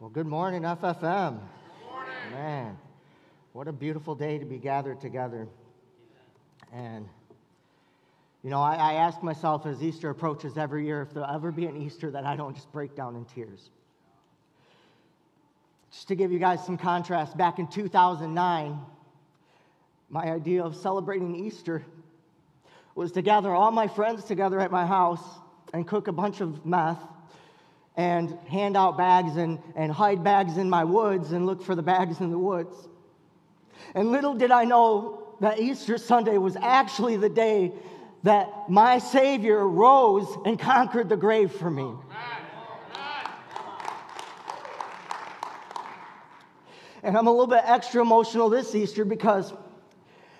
Well, good morning, FFM. Good morning. Man, what a beautiful day to be gathered together. And, you know, I, I ask myself as Easter approaches every year if there'll ever be an Easter that I don't just break down in tears. Just to give you guys some contrast, back in 2009, my idea of celebrating Easter was to gather all my friends together at my house and cook a bunch of meth and hand out bags and, and hide bags in my woods and look for the bags in the woods. And little did I know that Easter Sunday was actually the day that my Savior rose and conquered the grave for me. And I'm a little bit extra emotional this Easter because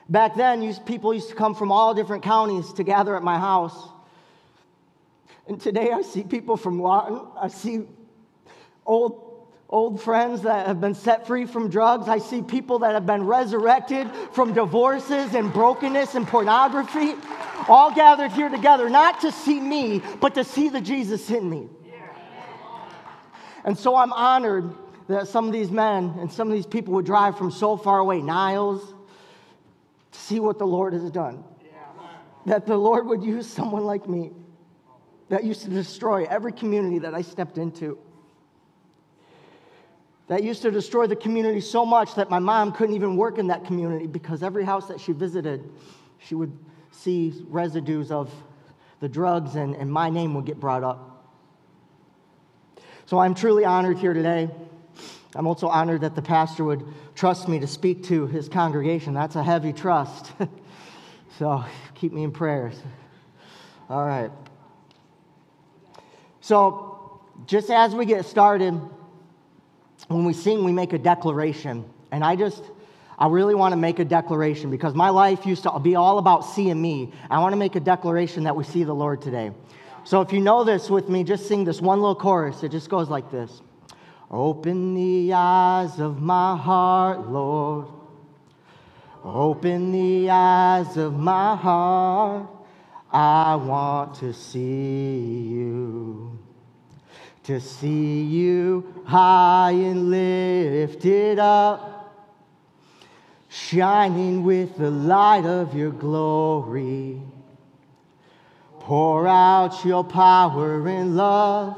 back then, people used to come from all different counties to gather at my house. And today I see people from Lawton. I see old, old friends that have been set free from drugs. I see people that have been resurrected from divorces and brokenness and pornography, all gathered here together, not to see me, but to see the Jesus in me. And so I'm honored that some of these men and some of these people would drive from so far away, Niles, to see what the Lord has done. That the Lord would use someone like me that used to destroy every community that I stepped into. That used to destroy the community so much that my mom couldn't even work in that community because every house that she visited, she would see residues of the drugs and, and my name would get brought up. So I'm truly honored here today. I'm also honored that the pastor would trust me to speak to his congregation. That's a heavy trust. so keep me in prayers. All right. So, just as we get started, when we sing, we make a declaration. And I just, I really want to make a declaration because my life used to be all about seeing me. I want to make a declaration that we see the Lord today. So, if you know this with me, just sing this one little chorus. It just goes like this Open the eyes of my heart, Lord. Open the eyes of my heart. I want to see you to see you high and lifted up, shining with the light of your glory. Pour out your power and love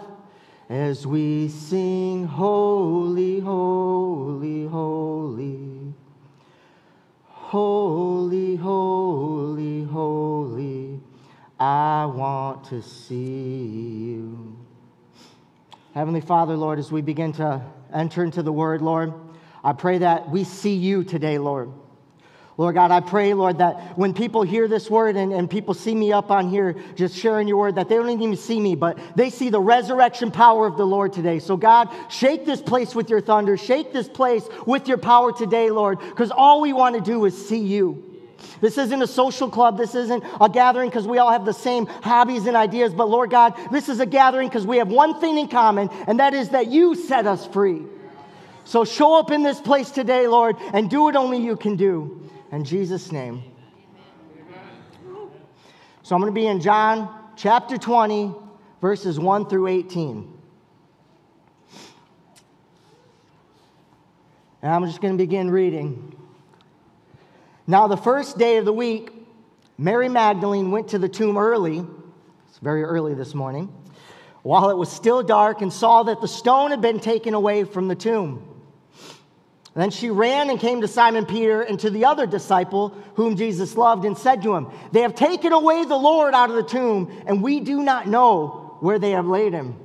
as we sing, Holy, Holy, Holy. Holy, holy, holy, I want to see. Heavenly Father, Lord, as we begin to enter into the word, Lord, I pray that we see you today, Lord. Lord God, I pray, Lord, that when people hear this word and, and people see me up on here just sharing your word, that they don't even see me, but they see the resurrection power of the Lord today. So, God, shake this place with your thunder. Shake this place with your power today, Lord, because all we want to do is see you. This isn't a social club. This isn't a gathering because we all have the same hobbies and ideas. But Lord God, this is a gathering because we have one thing in common, and that is that you set us free. So show up in this place today, Lord, and do what only you can do. In Jesus' name. So I'm going to be in John chapter 20, verses 1 through 18. And I'm just going to begin reading. Now, the first day of the week, Mary Magdalene went to the tomb early. It's very early this morning. While it was still dark, and saw that the stone had been taken away from the tomb. then she ran and came to Simon Peter and to the other disciple whom Jesus loved and said to him, They have taken away the Lord out of the tomb, and we do not know where they have laid him.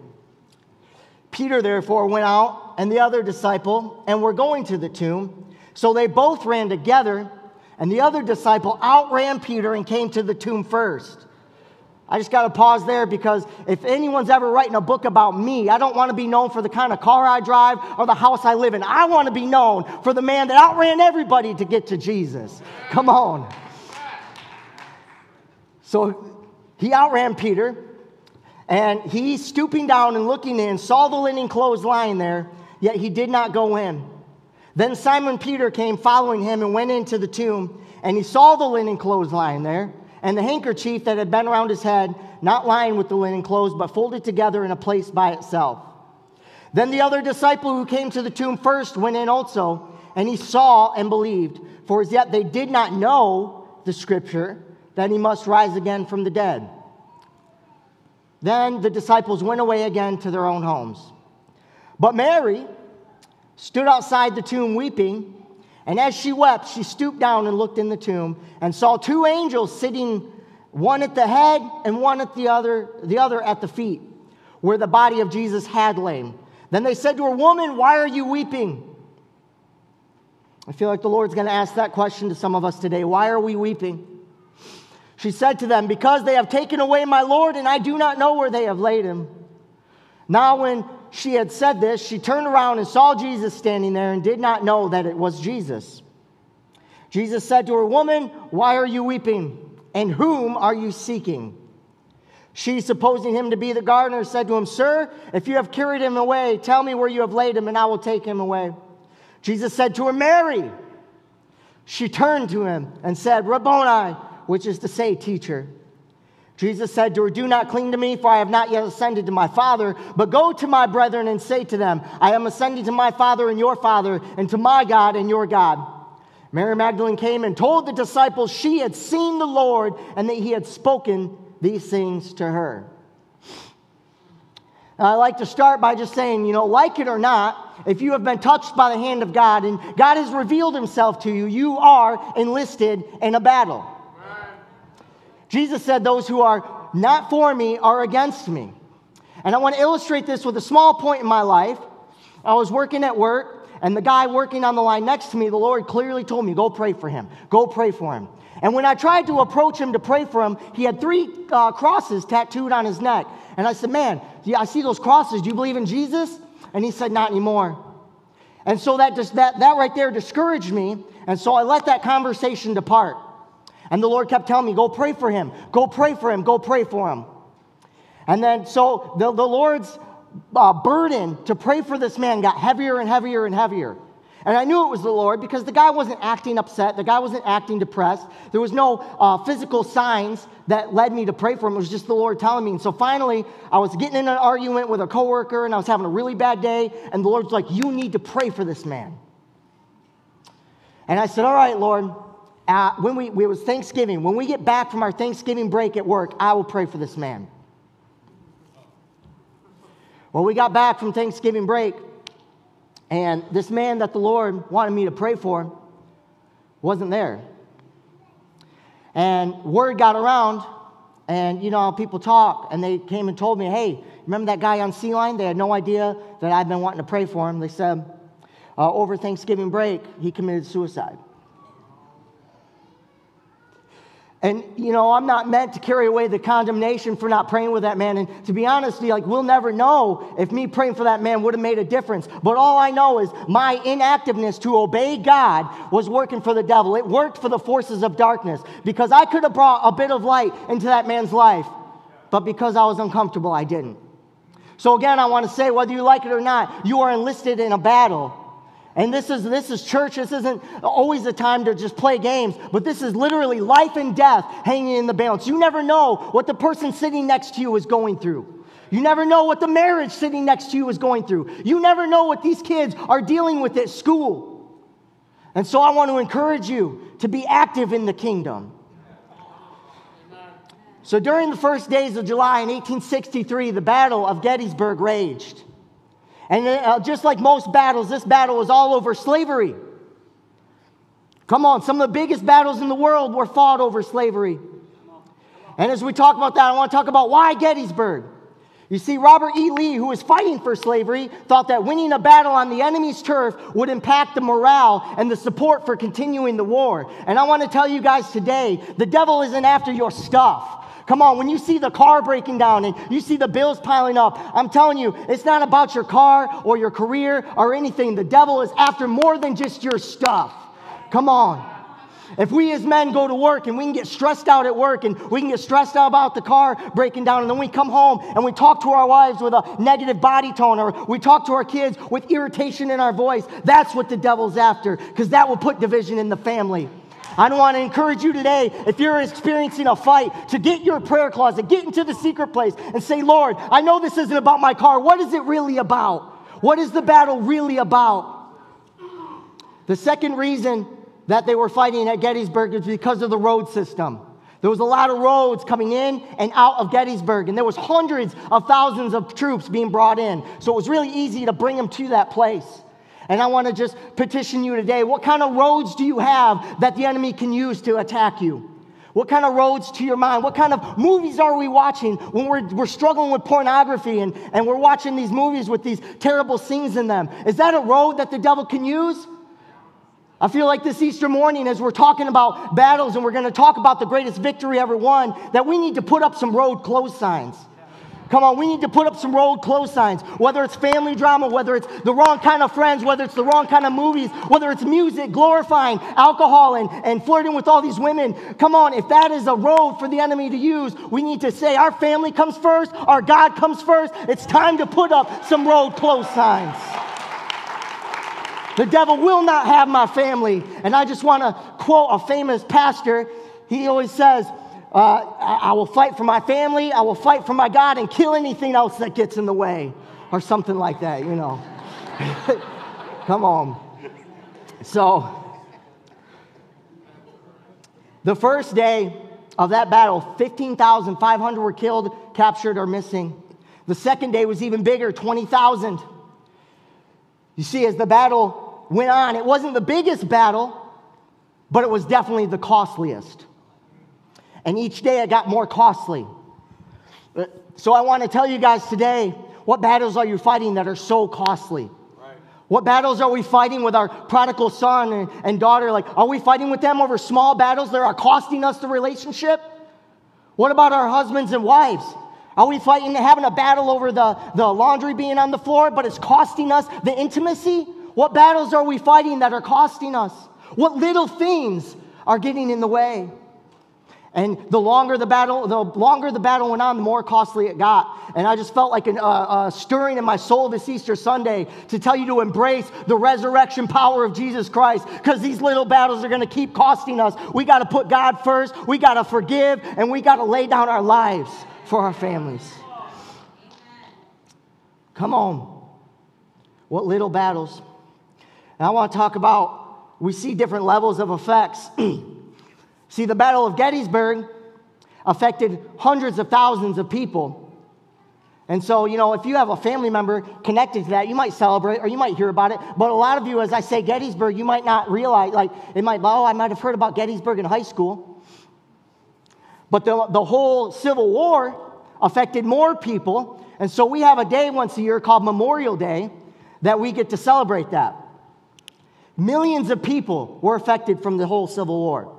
Peter therefore went out and the other disciple and were going to the tomb. So they both ran together. And the other disciple outran Peter and came to the tomb first. I just got to pause there because if anyone's ever writing a book about me, I don't want to be known for the kind of car I drive or the house I live in. I want to be known for the man that outran everybody to get to Jesus. Come on. So he outran Peter, and he, stooping down and looking in, saw the linen clothes lying there, yet he did not go in. Then Simon Peter came following him and went into the tomb, and he saw the linen clothes lying there, and the handkerchief that had been around his head, not lying with the linen clothes, but folded together in a place by itself. Then the other disciple who came to the tomb first went in also, and he saw and believed, for as yet they did not know the scripture that he must rise again from the dead. Then the disciples went away again to their own homes. But Mary stood outside the tomb weeping, and as she wept, she stooped down and looked in the tomb and saw two angels sitting, one at the head and one at the other, the other at the feet, where the body of Jesus had lain. Then they said to her, Woman, why are you weeping? I feel like the Lord's going to ask that question to some of us today. Why are we weeping? She said to them, Because they have taken away my Lord, and I do not know where they have laid him. Now, when she had said this, she turned around and saw Jesus standing there and did not know that it was Jesus. Jesus said to her, Woman, why are you weeping? And whom are you seeking? She, supposing him to be the gardener, said to him, Sir, if you have carried him away, tell me where you have laid him, and I will take him away. Jesus said to her, Mary. She turned to him and said, Rabboni, which is to say, teacher. Jesus said to her, Do not cling to me, for I have not yet ascended to my Father, but go to my brethren and say to them, I am ascending to my Father and your Father, and to my God and your God. Mary Magdalene came and told the disciples she had seen the Lord and that he had spoken these things to her. I like to start by just saying, you know, like it or not, if you have been touched by the hand of God and God has revealed himself to you, you are enlisted in a battle. Jesus said, Those who are not for me are against me. And I want to illustrate this with a small point in my life. I was working at work, and the guy working on the line next to me, the Lord clearly told me, Go pray for him. Go pray for him. And when I tried to approach him to pray for him, he had three uh, crosses tattooed on his neck. And I said, Man, I see those crosses. Do you believe in Jesus? And he said, Not anymore. And so that, just, that, that right there discouraged me. And so I let that conversation depart. And the Lord kept telling me, Go pray for him. Go pray for him. Go pray for him. And then so the, the Lord's uh, burden to pray for this man got heavier and heavier and heavier. And I knew it was the Lord because the guy wasn't acting upset. The guy wasn't acting depressed. There was no uh, physical signs that led me to pray for him. It was just the Lord telling me. And so finally, I was getting in an argument with a coworker and I was having a really bad day. And the Lord's like, You need to pray for this man. And I said, All right, Lord. Uh, when we, it was Thanksgiving. When we get back from our Thanksgiving break at work, I will pray for this man. Well, we got back from Thanksgiving break, and this man that the Lord wanted me to pray for wasn't there. And word got around, and you know people talk, and they came and told me, hey, remember that guy on C Line? They had no idea that I'd been wanting to pray for him. They said, uh, over Thanksgiving break, he committed suicide. And, you know, I'm not meant to carry away the condemnation for not praying with that man. And to be honest, like, we'll never know if me praying for that man would have made a difference. But all I know is my inactiveness to obey God was working for the devil. It worked for the forces of darkness because I could have brought a bit of light into that man's life. But because I was uncomfortable, I didn't. So again, I want to say, whether you like it or not, you are enlisted in a battle. And this is, this is church. This isn't always a time to just play games, but this is literally life and death hanging in the balance. You never know what the person sitting next to you is going through. You never know what the marriage sitting next to you is going through. You never know what these kids are dealing with at school. And so I want to encourage you to be active in the kingdom. So during the first days of July in 1863, the Battle of Gettysburg raged. And uh, just like most battles, this battle was all over slavery. Come on, some of the biggest battles in the world were fought over slavery. And as we talk about that, I want to talk about why Gettysburg. You see, Robert E. Lee, who was fighting for slavery, thought that winning a battle on the enemy's turf would impact the morale and the support for continuing the war. And I want to tell you guys today the devil isn't after your stuff. Come on, when you see the car breaking down and you see the bills piling up, I'm telling you, it's not about your car or your career or anything. The devil is after more than just your stuff. Come on. If we as men go to work and we can get stressed out at work and we can get stressed out about the car breaking down, and then we come home and we talk to our wives with a negative body tone or we talk to our kids with irritation in our voice, that's what the devil's after because that will put division in the family. I don't want to encourage you today, if you're experiencing a fight, to get your prayer closet, get into the secret place and say, Lord, I know this isn't about my car. What is it really about? What is the battle really about? The second reason that they were fighting at Gettysburg is because of the road system. There was a lot of roads coming in and out of Gettysburg, and there was hundreds of thousands of troops being brought in. So it was really easy to bring them to that place. And I want to just petition you today. What kind of roads do you have that the enemy can use to attack you? What kind of roads to your mind? What kind of movies are we watching when we're, we're struggling with pornography and, and we're watching these movies with these terrible scenes in them? Is that a road that the devil can use? I feel like this Easter morning, as we're talking about battles and we're going to talk about the greatest victory ever won, that we need to put up some road close signs. Come on, we need to put up some road close signs. Whether it's family drama, whether it's the wrong kind of friends, whether it's the wrong kind of movies, whether it's music, glorifying alcohol and, and flirting with all these women. Come on, if that is a road for the enemy to use, we need to say our family comes first, our God comes first. It's time to put up some road close signs. The devil will not have my family. And I just want to quote a famous pastor. He always says, uh, I will fight for my family, I will fight for my God, and kill anything else that gets in the way, or something like that, you know. Come on. So, the first day of that battle, 15,500 were killed, captured, or missing. The second day was even bigger 20,000. You see, as the battle went on. It wasn't the biggest battle, but it was definitely the costliest. And each day it got more costly. Uh, so I want to tell you guys today what battles are you fighting that are so costly? What battles are we fighting with our prodigal son and, and, daughter? Like, are we fighting with them over small battles that are costing us the relationship? What about our husbands and wives? Are we fighting, having a battle over the, the laundry being on the floor, but it's costing us the intimacy? What battles are we fighting that are costing us? What little things are getting in the way? And the longer the battle, the longer the battle went on, the more costly it got. And I just felt like a uh, uh, stirring in my soul this Easter Sunday to tell you to embrace the resurrection power of Jesus Christ because these little battles are going to keep costing us. We got to put God first, we got to forgive, and we got to lay down our lives for our families. Come on. What little battles? And I want to talk about, we see different levels of effects. see, the Battle of Gettysburg affected hundreds of thousands of people. And so, you know, if you have a family member connected to that, you might celebrate or you might hear about it. But a lot of you, as I say Gettysburg, you might not realize, like, it might, oh, I might have heard about Gettysburg in high school. But the, the whole Civil War affected more people. And so we have a day once a year called Memorial Day that we get to celebrate that. Millions of people were affected from the whole Civil War.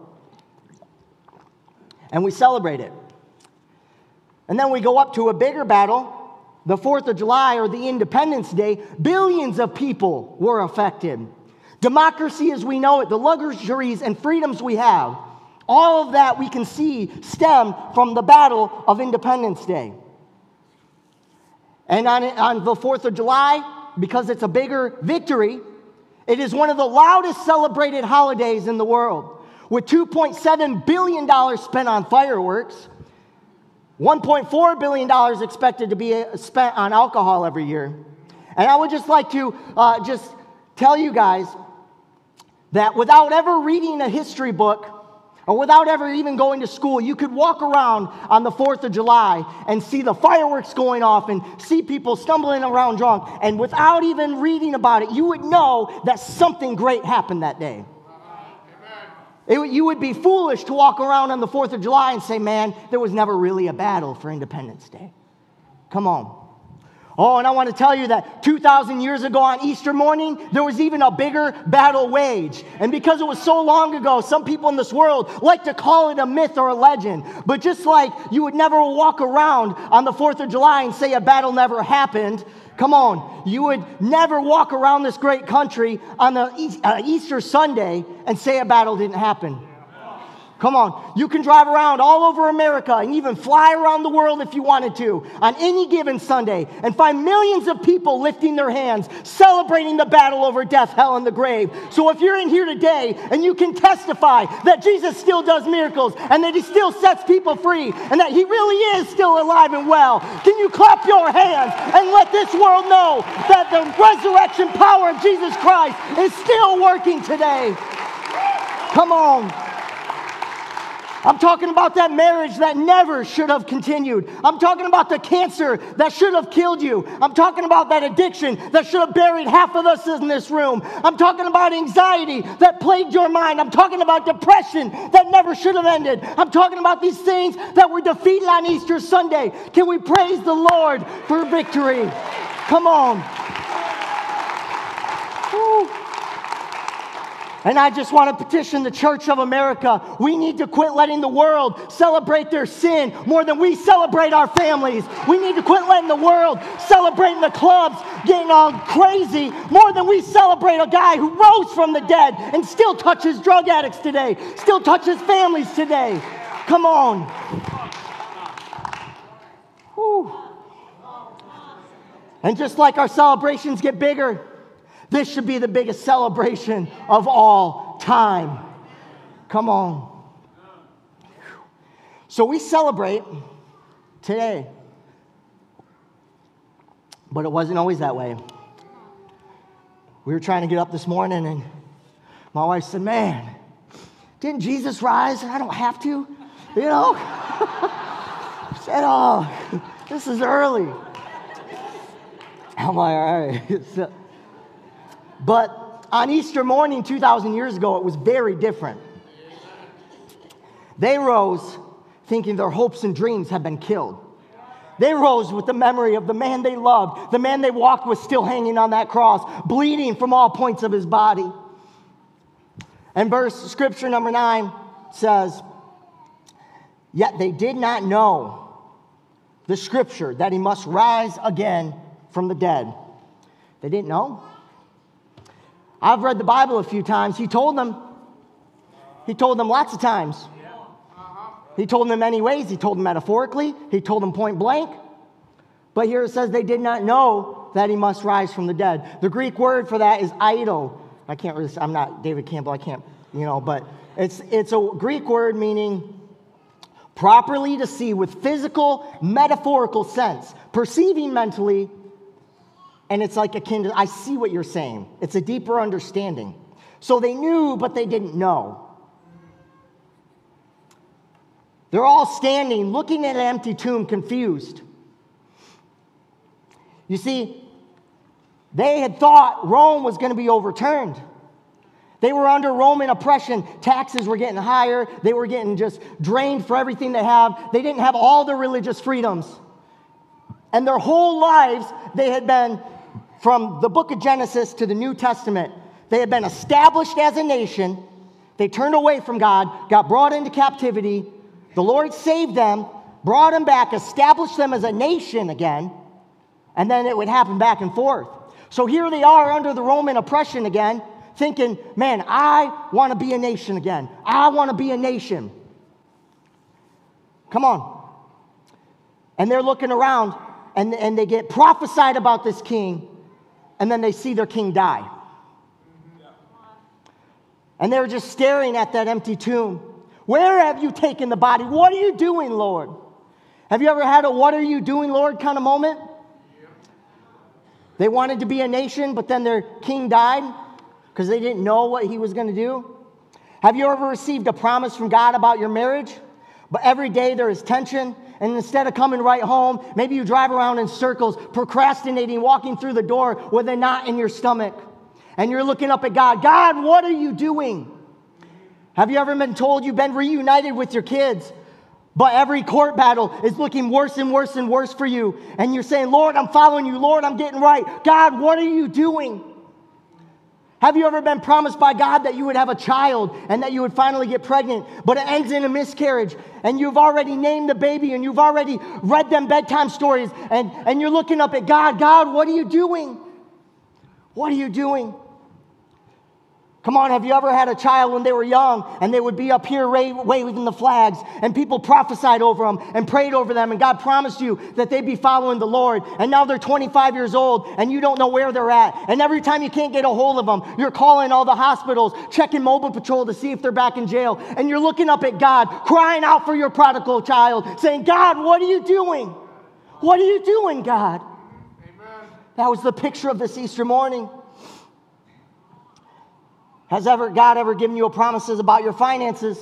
And we celebrate it. And then we go up to a bigger battle, the 4th of July or the Independence Day. Billions of people were affected. Democracy as we know it, the luxuries and freedoms we have, all of that we can see stem from the Battle of Independence Day. And on, on the 4th of July, because it's a bigger victory, it is one of the loudest celebrated holidays in the world, with $2.7 billion spent on fireworks, $1.4 billion expected to be spent on alcohol every year. And I would just like to uh, just tell you guys that without ever reading a history book, or without ever even going to school, you could walk around on the 4th of July and see the fireworks going off and see people stumbling around drunk. And without even reading about it, you would know that something great happened that day. It, you would be foolish to walk around on the 4th of July and say, man, there was never really a battle for Independence Day. Come on. Oh, and I want to tell you that 2,000 years ago on Easter morning, there was even a bigger battle waged. And because it was so long ago, some people in this world like to call it a myth or a legend. But just like you would never walk around on the 4th of July and say a battle never happened, come on, you would never walk around this great country on the uh, Easter Sunday and say a battle didn't happen. Come on. You can drive around all over America and even fly around the world if you wanted to on any given Sunday and find millions of people lifting their hands, celebrating the battle over death, hell, and the grave. So if you're in here today and you can testify that Jesus still does miracles and that he still sets people free and that he really is still alive and well, can you clap your hands and let this world know that the resurrection power of Jesus Christ is still working today? Come on. I'm talking about that marriage that never should have continued. I'm talking about the cancer that should have killed you. I'm talking about that addiction that should have buried half of us in this room. I'm talking about anxiety that plagued your mind. I'm talking about depression that never should have ended. I'm talking about these things that were defeated on Easter Sunday. Can we praise the Lord for victory? Come on. And I just want to petition the Church of America. We need to quit letting the world celebrate their sin more than we celebrate our families. We need to quit letting the world celebrate the clubs getting all crazy more than we celebrate a guy who rose from the dead and still touches drug addicts today, still touches families today. Come on. Whew. And just like our celebrations get bigger, this should be the biggest celebration of all time. Come on. So we celebrate today. But it wasn't always that way. We were trying to get up this morning, and my wife said, Man, didn't Jesus rise? And I don't have to, you know? I said, Oh, this is early. I'm like, All right. But on Easter morning 2,000 years ago, it was very different. They rose thinking their hopes and dreams had been killed. They rose with the memory of the man they loved. The man they walked with still hanging on that cross, bleeding from all points of his body. And verse scripture number nine says, Yet they did not know the scripture that he must rise again from the dead. They didn't know. I've read the Bible a few times. He told them. He told them lots of times. He told them in many ways. He told them metaphorically. He told them point blank. But here it says they did not know that he must rise from the dead. The Greek word for that is eido. I can't really, I'm not David Campbell, I can't, you know, but it's, it's a Greek word meaning properly to see with physical, metaphorical sense, perceiving mentally, and it's like akin to, I see what you're saying. It's a deeper understanding. So they knew, but they didn't know. They're all standing, looking at an empty tomb, confused. You see, they had thought Rome was going to be overturned. They were under Roman oppression. Taxes were getting higher. They were getting just drained for everything they have. They didn't have all their religious freedoms. And their whole lives, they had been from the book of Genesis to the New Testament, they had been established as a nation. They turned away from God, got brought into captivity. The Lord saved them, brought them back, established them as a nation again, and then it would happen back and forth. So here they are under the Roman oppression again, thinking, man, I want to be a nation again. I want to be a nation. Come on. And they're looking around and, and they get prophesied about this king and then they see their king die. And they're just staring at that empty tomb. Where have you taken the body? What are you doing, Lord? Have you ever had a what are you doing, Lord kind of moment? They wanted to be a nation, but then their king died because they didn't know what he was going to do. Have you ever received a promise from God about your marriage? But every day there is tension, and instead of coming right home, maybe you drive around in circles, procrastinating, walking through the door with a knot in your stomach. And you're looking up at God God, what are you doing? Have you ever been told you've been reunited with your kids? But every court battle is looking worse and worse and worse for you. And you're saying, Lord, I'm following you. Lord, I'm getting right. God, what are you doing? Have you ever been promised by God that you would have a child and that you would finally get pregnant, but it ends in a miscarriage and you've already named the baby and you've already read them bedtime stories and, and you're looking up at God, God, what are you doing? What are you doing? Come on, have you ever had a child when they were young and they would be up here waving the flags and people prophesied over them and prayed over them and God promised you that they'd be following the Lord and now they're 25 years old and you don't know where they're at. And every time you can't get a hold of them, you're calling all the hospitals, checking mobile patrol to see if they're back in jail. And you're looking up at God, crying out for your prodigal child, saying, God, what are you doing? What are you doing, God? Amen. That was the picture of this Easter morning. Has ever God ever given you a promises about your finances?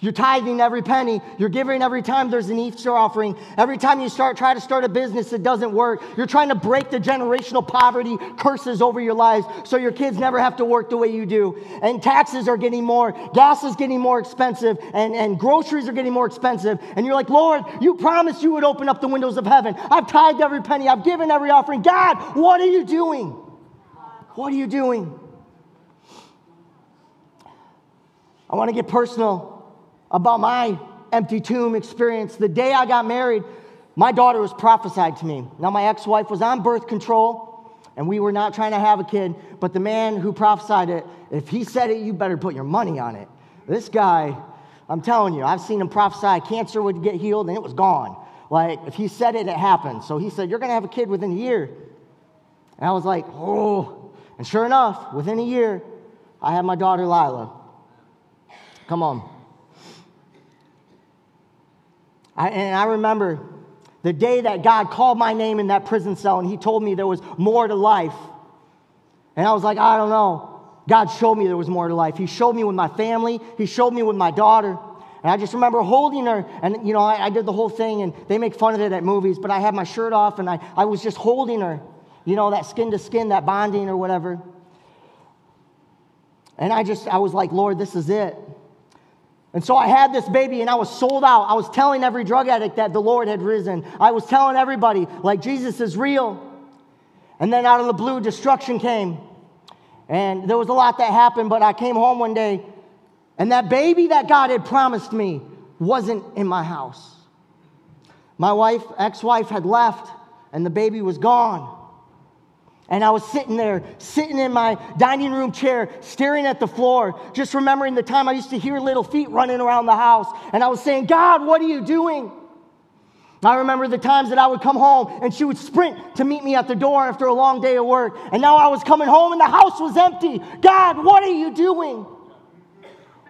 You're tithing every penny. You're giving every time there's an Easter offering. Every time you start try to start a business, it doesn't work. You're trying to break the generational poverty curses over your lives so your kids never have to work the way you do. And taxes are getting more, gas is getting more expensive, and, and groceries are getting more expensive. And you're like, Lord, you promised you would open up the windows of heaven. I've tithed every penny, I've given every offering. God, what are you doing? What are you doing? I want to get personal about my empty tomb experience. The day I got married, my daughter was prophesied to me. Now, my ex wife was on birth control, and we were not trying to have a kid, but the man who prophesied it, if he said it, you better put your money on it. This guy, I'm telling you, I've seen him prophesy cancer would get healed, and it was gone. Like, if he said it, it happened. So he said, You're going to have a kid within a year. And I was like, Oh. And sure enough, within a year, I had my daughter Lila. Come on. I, and I remember the day that God called my name in that prison cell and He told me there was more to life. And I was like, I don't know. God showed me there was more to life. He showed me with my family, He showed me with my daughter. And I just remember holding her, and you know, I, I, did the whole thing, and they make fun of it at movies, but I had my shirt off and I, I was just holding her, you know, that skin to skin, that bonding or whatever. And I just, I was like, Lord, this is it. And so I had this baby and I was sold out. I was telling every drug addict that the Lord had risen. I was telling everybody, like, Jesus is real. And then out of the blue, destruction came. And there was a lot that happened, but I came home one day and that baby that God had promised me wasn't in my house. My wife, ex wife, had left and the baby was gone. And I was sitting there, sitting in my dining room chair, staring at the floor, just remembering the time I used to hear little feet running around the house. And I was saying, God, what are you doing? I remember the times that I would come home and she would sprint to meet me at the door after a long day of work. And now I was coming home and the house was empty. God, what are you doing?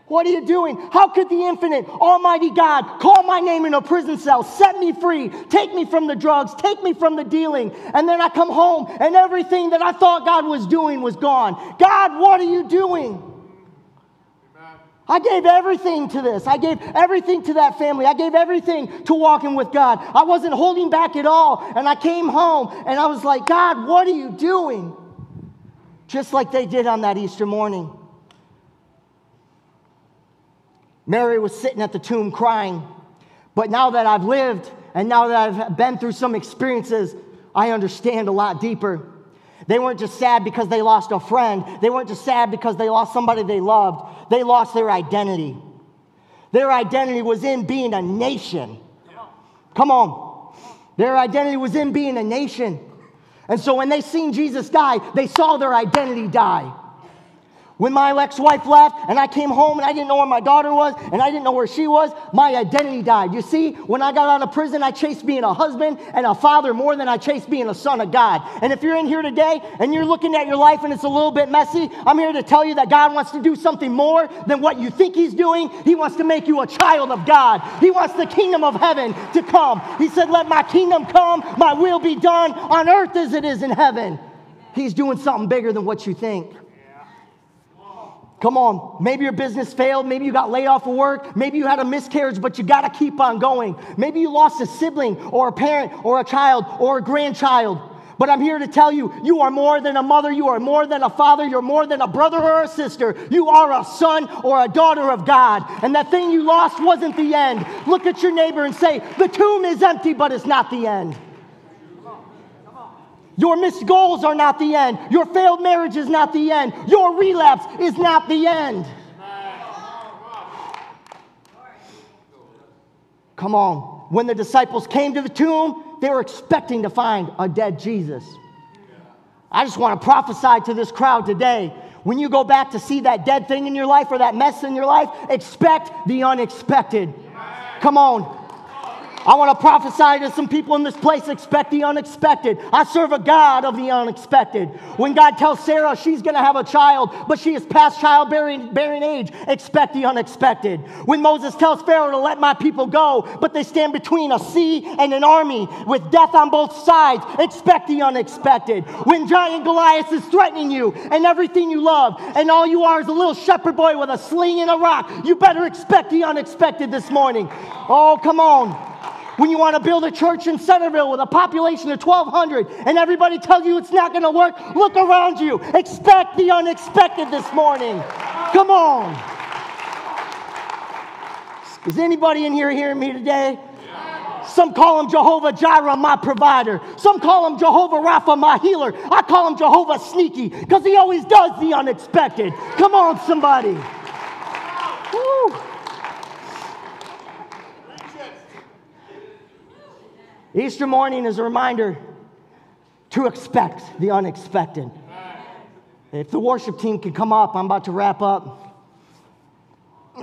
What are you doing? How could the infinite, almighty God call my name in a prison cell, set me free, take me from the drugs, take me from the dealing, and then I come home and everything that I thought God was doing was gone? God, what are you doing? I gave everything to this. I gave everything to that family. I gave everything to walking with God. I wasn't holding back at all. And I came home and I was like, God, what are you doing? Just like they did on that Easter morning. Mary was sitting at the tomb crying. But now that I've lived and now that I've been through some experiences, I understand a lot deeper. They weren't just sad because they lost a friend. They weren't just sad because they lost somebody they loved. They lost their identity. Their identity was in being a nation. Come on. Their identity was in being a nation. And so when they seen Jesus die, they saw their identity die. When my ex wife left and I came home and I didn't know where my daughter was and I didn't know where she was, my identity died. You see, when I got out of prison, I chased being a husband and a father more than I chased being a son of God. And if you're in here today and you're looking at your life and it's a little bit messy, I'm here to tell you that God wants to do something more than what you think He's doing. He wants to make you a child of God. He wants the kingdom of heaven to come. He said, Let my kingdom come, my will be done on earth as it is in heaven. He's doing something bigger than what you think. Come on. Maybe your business failed. Maybe you got laid off of work. Maybe you had a miscarriage, but you got to keep on going. Maybe you lost a sibling or a parent or a child or a grandchild. But I'm here to tell you, you are more than a mother. You are more than a father. You're more than a brother or a sister. You are a son or a daughter of God. And that thing you lost wasn't the end. Look at your neighbor and say, the tomb is empty, but it's not the end. Your missed goals are not the end. Your failed marriage is not the end. Your relapse is not the end. Come on. When the disciples came to the tomb, they were expecting to find a dead Jesus. I just want to prophesy to this crowd today When you go back to see that dead thing in your life or that mess in your life, expect the unexpected. Come on. I want to prophesy to some people in this place expect the unexpected. I serve a God of the unexpected. When God tells Sarah she's going to have a child, but she is past childbearing bearing age, expect the unexpected. When Moses tells Pharaoh to let my people go, but they stand between a sea and an army with death on both sides, expect the unexpected. When giant Goliath is threatening you and everything you love, and all you are is a little shepherd boy with a sling and a rock, you better expect the unexpected this morning. Oh, come on. When you want to build a church in Centerville with a population of 1,200 and everybody tells you it's not going to work, look around you. Expect the unexpected this morning. Come on. Is anybody in here hearing me today? Some call him Jehovah Jireh, my provider. Some call him Jehovah Rapha, my healer. I call him Jehovah Sneaky because he always does the unexpected. Come on, somebody. Woo. Easter morning is a reminder to expect the unexpected. If the worship team can come up, I'm about to wrap up.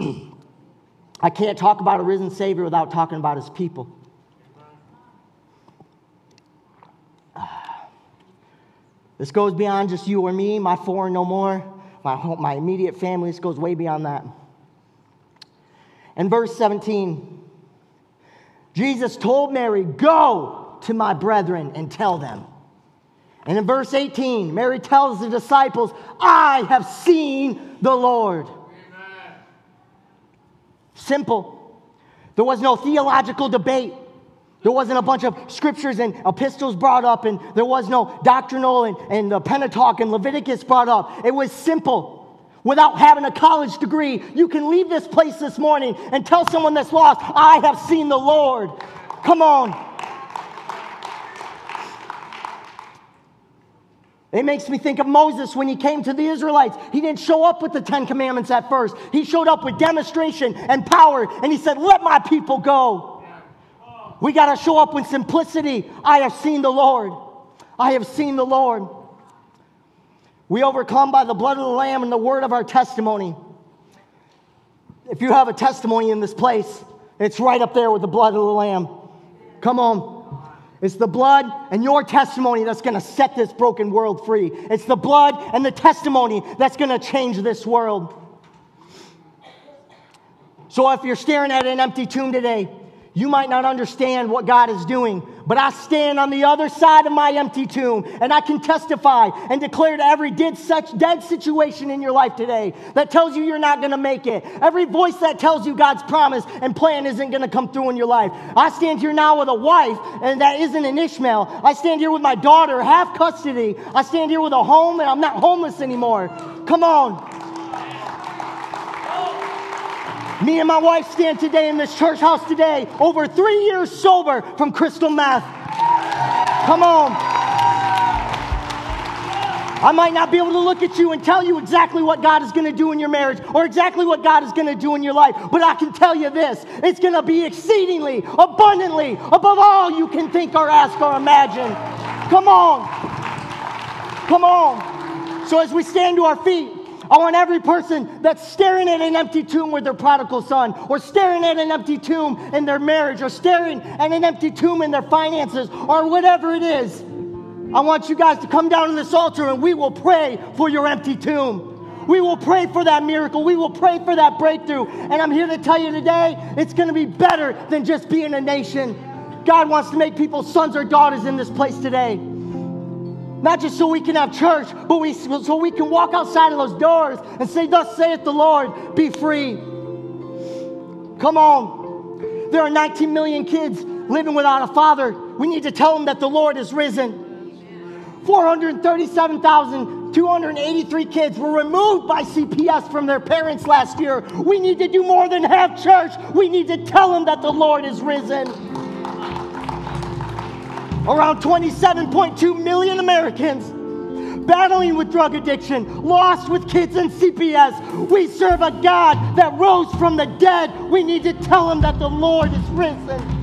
I can't talk about a risen Savior without talking about his people. This goes beyond just you or me, my four and no more, my, my immediate family. This goes way beyond that. In verse 17, Jesus told Mary, Go to my brethren and tell them. And in verse 18, Mary tells the disciples, I have seen the Lord. Amen. Simple. There was no theological debate. There wasn't a bunch of scriptures and epistles brought up, and there was no doctrinal and, and the Pentateuch and Leviticus brought up. It was simple without having a college degree, you can leave this place this morning and tell someone that's lost, I have seen the Lord. Come on. It makes me think of Moses when he came to the Israelites. He didn't show up with the Ten Commandments at first, he showed up with demonstration and power, and he said, Let my people go. We got to show up with simplicity. I have seen the Lord. I have seen the Lord. We overcome by the blood of the Lamb and the word of our testimony. If you have a testimony in this place, it's right up there with the blood of the Lamb. Come on. It's the blood and your testimony that's going to set this broken world free. It's the blood and the testimony that's going to change this world. So if you're staring at an empty tomb today, you might not understand what God is doing, but I stand on the other side of my empty tomb and I can testify and declare to every dead, such dead situation in your life today that tells you you're not going to make it. Every voice that tells you God's promise and plan isn't going to come through in your life. I stand here now with a wife and that isn't an Ishmael. I stand here with my daughter, half custody. I stand here with a home and I'm not homeless anymore. Come on. Me and my wife stand today in this church house today, over three years sober from crystal meth. Come on. I might not be able to look at you and tell you exactly what God is going to do in your marriage or exactly what God is going to do in your life, but I can tell you this it's going to be exceedingly, abundantly, above all you can think or ask or imagine. Come on. Come on. So as we stand to our feet, I want every person that's staring at an empty tomb with their prodigal son, or staring at an empty tomb in their marriage, or staring at an empty tomb in their finances, or whatever it is. I want you guys to come down to this altar and we will pray for your empty tomb. We will pray for that miracle. We will pray for that breakthrough. And I'm here to tell you today, it's going to be better than just being a nation. God wants to make people sons or daughters in this place today. Not just so we can have church, but we, so we can walk outside of those doors and say, Thus saith the Lord, be free. Come on. There are 19 million kids living without a father. We need to tell them that the Lord is risen. 437,283 kids were removed by CPS from their parents last year. We need to do more than have church. We need to tell them that the Lord is risen. Around 27.2 million Americans battling with drug addiction, lost with kids in CPS. We serve a God that rose from the dead. We need to tell him that the Lord is risen.